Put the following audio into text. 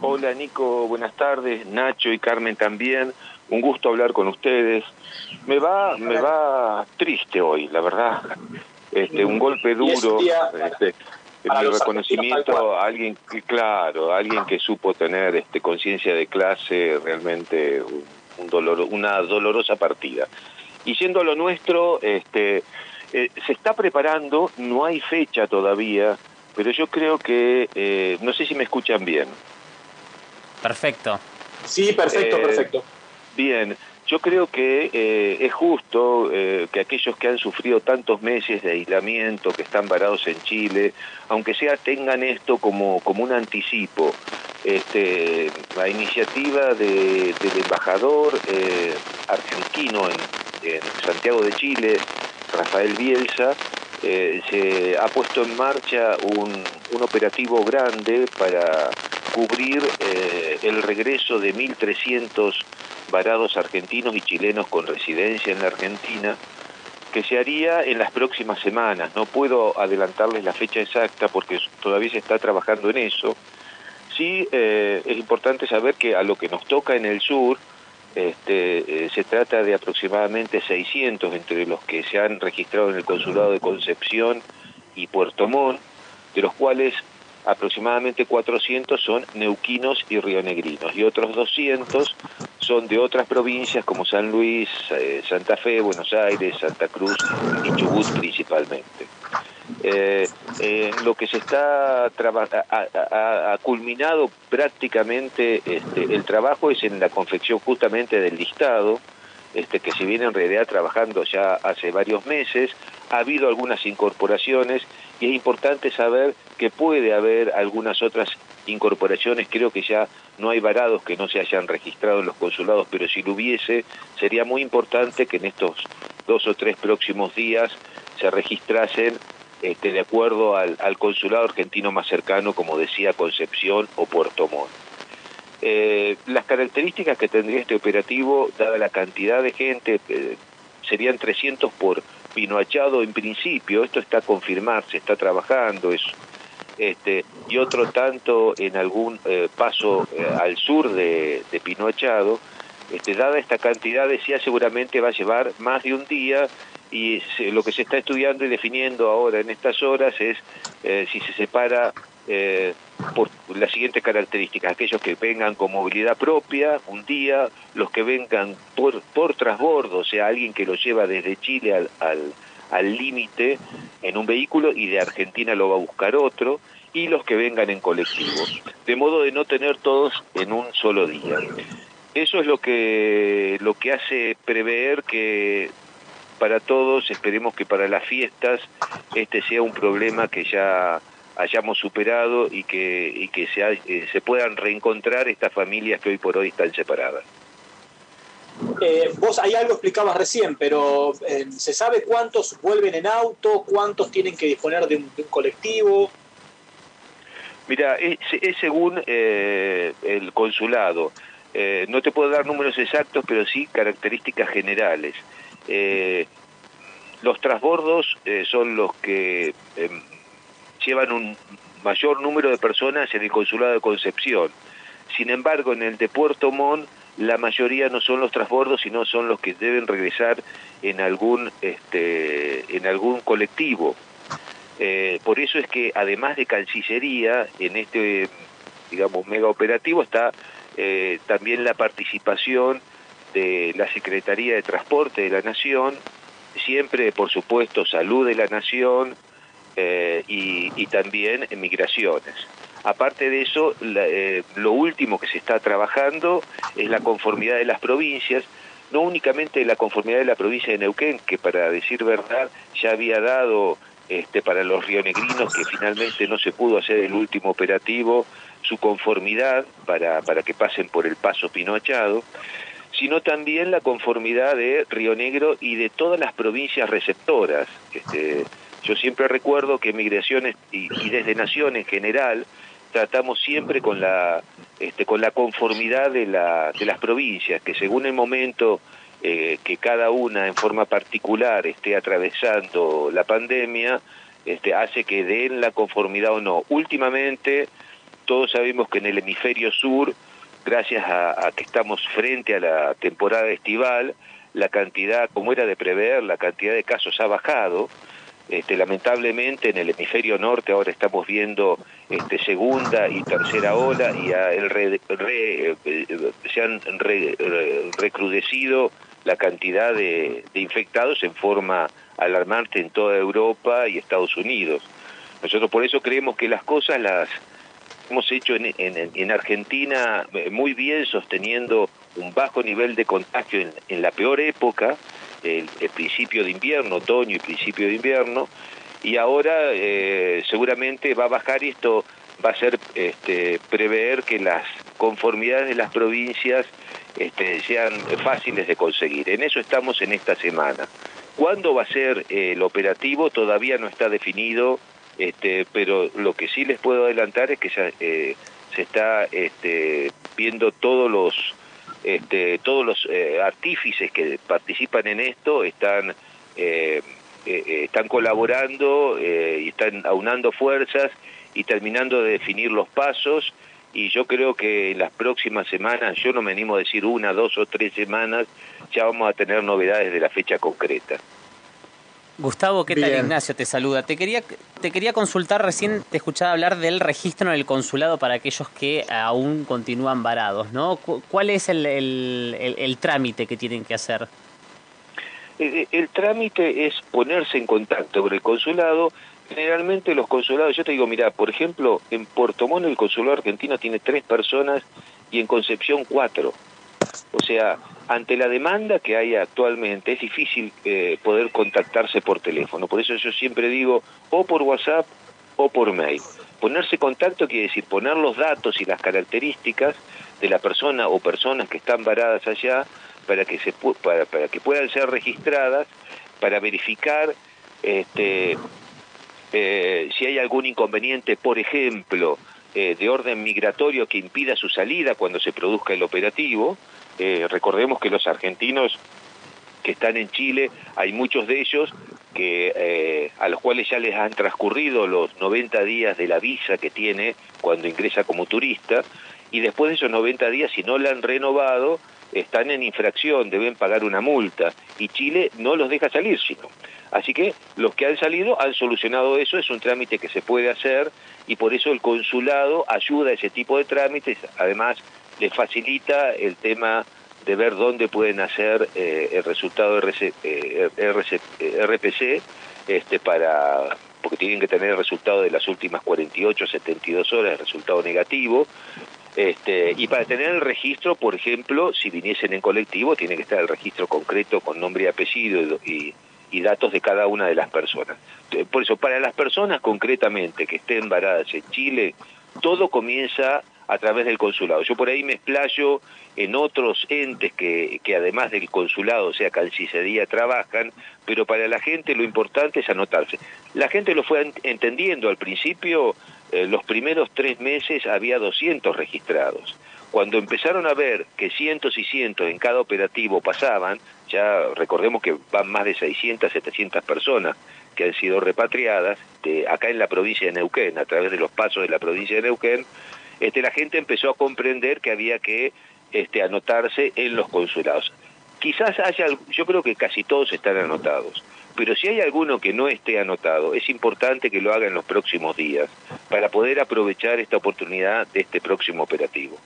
Hola Nico, buenas tardes. Nacho y Carmen también. Un gusto hablar con ustedes. Me va, me va triste hoy, la verdad. Este, un golpe duro. Este, mi reconocimiento a alguien que, claro, alguien que supo tener este, conciencia de clase, realmente un, dolor, una dolorosa partida. Y yendo a lo nuestro, este, eh, se está preparando, no hay fecha todavía, pero yo creo que, eh, no sé si me escuchan bien. Perfecto. Sí, perfecto, eh, perfecto. Bien, yo creo que eh, es justo eh, que aquellos que han sufrido tantos meses de aislamiento, que están varados en Chile, aunque sea tengan esto como, como un anticipo. Este, la iniciativa del embajador eh, argentino en, Santiago de Chile, Rafael Bielsa, se ha puesto en marcha un, un operativo grande para cubrir el regreso de 1.300 varados argentinos y chilenos con residencia en la Argentina, que se haría en las próximas semanas. No puedo adelantarles la fecha exacta porque todavía se está trabajando en eso. Sí eh, es importante saber que a lo que nos toca en el sur, este, eh, se trata de aproximadamente 600 entre los que se han registrado en el Consulado de Concepción y Puerto Montt, de los cuales aproximadamente 400 son neuquinos y rionegrinos y otros 200 son de otras provincias como San Luis, eh, Santa Fe, Buenos Aires, Santa Cruz y Chubut principalmente. Eh, lo que se está ha, ha, culminado prácticamente este, el trabajo es en la confección justamente del listado, este, que se viene en realidad trabajando ya hace varios meses, ha habido algunas incorporaciones y es importante saber que puede haber algunas otras incorporaciones, creo que ya no hay varados que no se hayan registrado en los consulados, pero si lo hubiese, sería muy importante que en estos dos o tres próximos días se registrasen este, de acuerdo al, consulado argentino más cercano, como decía Concepción o Puerto Montt. Eh, las características que tendría este operativo, dada la cantidad de gente, eh, serían 300 por Pinoachado en principio, esto está a confirmar, se está trabajando, es, este, y otro tanto en algún eh, paso eh, al sur de, de Pinoachado, este, dada esta cantidad, decía, seguramente va a llevar más de un día y lo que se está estudiando y definiendo ahora en estas horas es eh, si se separa por las siguientes características, aquellos que vengan con movilidad propia un día, los que vengan por, por transbordo, o sea, alguien que lo lleva desde Chile al, al, límite en un vehículo y de Argentina lo va a buscar otro, y los que vengan en colectivo, de modo de no tener todos en un solo día. Eso es lo que, lo que hace prever que para todos, esperemos que para las fiestas este sea un problema que ya hayamos superado y que, y que se, eh, se puedan reencontrar estas familias que hoy por hoy están separadas. Eh, vos ahí algo explicabas recién, pero eh, ¿se sabe cuántos vuelven en auto? ¿Cuántos tienen que disponer de un, colectivo? Mira, es, según el consulado. no te puedo dar números exactos, pero sí características generales. los transbordos son los que em, llevan un mayor número de personas en el consulado de Concepción. Sin embargo, en el de Puerto Montt, la mayoría no son los transbordos, sino son los que deben regresar en algún, este, en algún colectivo. Eh, por eso es que, además de Cancillería, en este, digamos, mega operativo está eh, también la participación de la Secretaría de Transporte de la Nación, siempre, por supuesto, Salud de la Nación, eh, y, también en migraciones. Aparte de eso, eh, lo último que se está trabajando es la conformidad de las provincias, no únicamente la conformidad de la provincia de Neuquén, que para decir verdad ya había dado este, para los rionegrinos que finalmente no se pudo hacer el último operativo su conformidad para, para que pasen por el paso pinochado, sino también la conformidad de Río Negro y de todas las provincias receptoras. Este, yo siempre recuerdo que migraciones y, desde Nación en general tratamos siempre con la este, con la conformidad de, la, de las provincias, que según el momento eh, que cada una en forma particular esté atravesando la pandemia, este, hace que den la conformidad o no. Últimamente todos sabemos que en el hemisferio sur, gracias a, que estamos frente a la temporada estival, la cantidad, como era de prever, la cantidad de casos ha bajado. Este, lamentablemente en el hemisferio norte ahora estamos viendo este, segunda y tercera ola y el eh, se han recrudecido la cantidad de, infectados en forma alarmante en toda Europa y Estados Unidos. Nosotros por eso creemos que las cosas las hemos hecho en, en, Argentina eh, muy bien sosteniendo un bajo nivel de contagio en, la peor época, el, principio de invierno, otoño y principio de invierno, y ahora eh, seguramente va a bajar y esto va a ser este, prever que las conformidades de las provincias este, sean fáciles de conseguir. En eso estamos en esta semana. ¿Cuándo va a ser eh, el operativo? Todavía no está definido este, pero lo que sí les puedo adelantar es que ya, eh, se está este, viendo todos los este, todos los eh, artífices que participan en esto están eh, están colaborando y están aunando fuerzas y terminando de definir los pasos y yo creo que en las próximas semanas, yo no me animo a decir una, dos o tres semanas, ya vamos a tener novedades de la fecha concreta. Gustavo, ¿qué tal? Ignacio te saluda. Te quería, te quería consultar, recién te escuchaba hablar del registro en el consulado para aquellos que aún continúan varados, ¿no? ¿Cuál es el, el, trámite que tienen que hacer? El, el, trámite es ponerse en contacto con el consulado. Generalmente los consulados, yo te digo, mira, por ejemplo, en Puerto Montt el consulado argentino tiene tres personas y en Concepción cuatro. O sea, ante la demanda que hay actualmente es difícil eh, poder contactarse por teléfono. Por eso yo siempre digo o por WhatsApp o por mail. Ponerse contacto quiere decir poner los datos y las características de la persona o personas que están varadas allá para que se para, para que puedan ser registradas para verificar este eh, si hay algún inconveniente, por ejemplo, eh, de orden migratorio que impida su salida cuando se produzca el operativo, eh, recordemos que los argentinos que están en Chile, hay muchos de ellos que eh, a los cuales ya les han transcurrido los 90 días de la visa que tiene cuando ingresa como turista, y después de esos 90 días, si no la han renovado, están en infracción, deben pagar una multa, y Chile no los deja salir, sino. Así que los que han salido han solucionado eso, es un trámite que se puede hacer, y por eso el consulado ayuda a ese tipo de trámites, además les facilita el tema de ver dónde pueden hacer eh, el resultado RC, eh, RPC eh, este, para porque tienen que tener el resultado de las últimas 48, 72 horas, el resultado negativo, este, y para tener el registro, por ejemplo, si viniesen en colectivo, tiene que estar el registro concreto con nombre y apellido y, y datos de cada una de las personas. Por eso, para las personas concretamente que estén varadas en Chile, todo comienza a través del consulado. Yo por ahí me explayo en otros entes que, que además del consulado, o sea, Cancillería, trabajan, pero para la gente lo importante es anotarse. La gente lo fue entendiendo al principio, eh, los primeros tres meses había 200 registrados. Cuando empezaron a ver que cientos y cientos en cada operativo pasaban, ya recordemos que van más de 600, 700 personas que han sido repatriadas de acá en la provincia de Neuquén, a través de los pasos de la provincia de Neuquén, este, la gente empezó a comprender que había que este, anotarse en los consulados. Quizás haya, yo creo que casi todos están anotados, pero si hay alguno que no esté anotado, es importante que lo haga en los próximos días para poder aprovechar esta oportunidad de este próximo operativo.